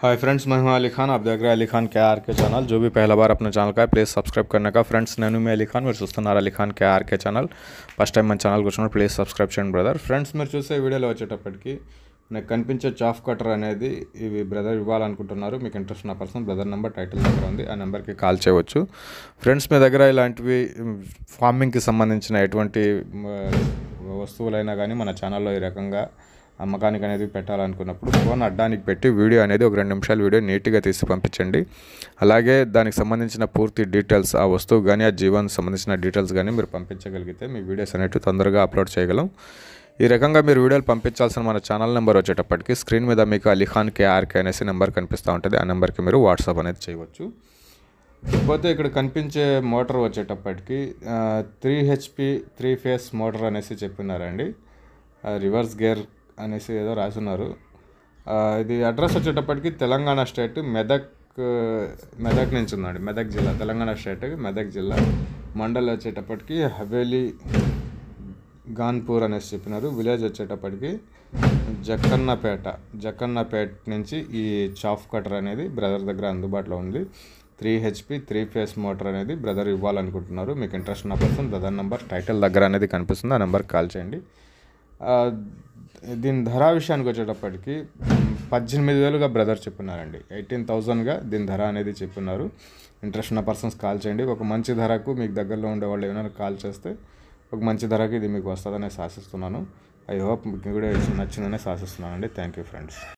Hi friends मैं हूं अली खान आप देख रहे हैं अली खान के आर के ఛానల్ जो भी पहला बार अपने ఛానల్ का है ప్లీజ్ సబ్స్క్రైబ్ करने का ఫ్రెండ్స్ నేను మీ అలీ ఖాన్ మీరు చూస్తున్నారు Ali Khan KR K channel first time మన ఛానల్కి వచ్చినప్పుడు ప్లీజ్ సబ్స్క్రైబ్ చేయండి బ్రదర్ ఫ్రెండ్స్ మీరు చూసే వీడియోలో వచ్చేటప్పటికి నాకు కనిపించే చాఫ్ కటర్ అనేది ఇవి బ్రదర్ ఇవ్వాలనుకుంటున్నారు మీకు ఇంట్రెస్ట్ ఉన్న పర్సన్ బ్రదర్ నెంబర్ టైటిల్ దగ్గర ఉంది ఆ నెంబర్కి కాల్ చేయవచ్చు ఫ్రెండ్స్ మీ దగ్గర ఇలాంటివి ఫార్మింగ్కి సంబంధించిన ఎటువంటి మ, వస్తువులైనా కానీ మన ఛానల్లో ఈ రకంగా అమ్మకానికి అనేది పెట్టాలనుకున్నప్పుడు ఫోన్ అడ్డానికి పెట్టి వీడియో అనేది ఒక రెండు నిమిషాల వీడియో నీట్గా తీసి పంపించండి. అలాగే దానికి సంబంధించిన పూర్తి డీటెయిల్స్ ఆ వస్తువు కానీ ఆ జీవానికి సంబంధించిన డీటెయిల్స్ కానీ మీరు పంపించగలిగితే మీ వీడియోస్ అనేవి తొందరగా అప్లోడ్ చేయగలం. ఈ రకంగా మీరు వీడియోలు పంపించాల్సిన మన ఛానల్ నెంబర్ వచ్చేటప్పటికి స్క్రీన్ మీద మీకు అలీఖాన్ కేఆర్కే అనేసి నెంబర్ కనిపిస్తూ ఉంటుంది. ఆ నెంబర్కి మీరు వాట్సాప్ అనేది చేయవచ్చు. పోతే ఇక్కడ కనిపించే మోటార్ వచ్చేటప్పటికి three HP three phase motor అనేసి చెప్పినారండి. రివర్స్ గేర్ అనేసి ఏదో రాసున్నారు. ఇది అడ్రస్ వచ్చేటప్పటికి తెలంగాణ స్టేట్ మెదక్ మెదక్ నుంచి ఉందండి. మెదక్ జిల్లా తెలంగాణ స్టేట్ మెదక్ జిల్లా. మండల్ వచ్చేటప్పటికి హవేలీ గాన్పూర్ అనేసి చెప్పినారు. విలేజ్ వచ్చేటప్పటికి జక్కన్నపేట జక్కన్నపేట నుంచి ఈ చాఫ్ కటర్ అనేది బ్రదర్ దగ్గర అందుబాటులో ఉంది. Three HP three phase motor అనేది బ్రదర్ ఇవ్వాలనుకుంటున్నారు. మీకు ఇంట్రెస్ట్ ఉన్న పర్సన్ బ్రదర్ నెంబర్ టైటిల్ దగ్గర అనేది కనిపిస్తుంది. ఆ నెంబర్కి కాల్ చేయండి. దీని ధర విషయానికి వచ్చేటప్పటికి పద్దెనిమిది వేలుగా బ్రదర్ చెప్పినారండి. ఎయిటీన్ థౌజండ్గా దీని ధర అనేది చెప్పినారు. ఇంట్రెస్ట్ ఉన్న పర్సన్స్ కాల్ చేయండి. ఒక మంచి ధరకు మీకు దగ్గరలో ఉండే వాళ్ళు ఏమైనా కాల్ చేస్తే ఒక మంచి ధరకి ఇది మీకు వస్తుందనే ఆశిస్తున్నాను. ఐ హోప్ మీకు కూడా నచ్చిందనే ఆశిస్తున్నానండి. Thank you friends.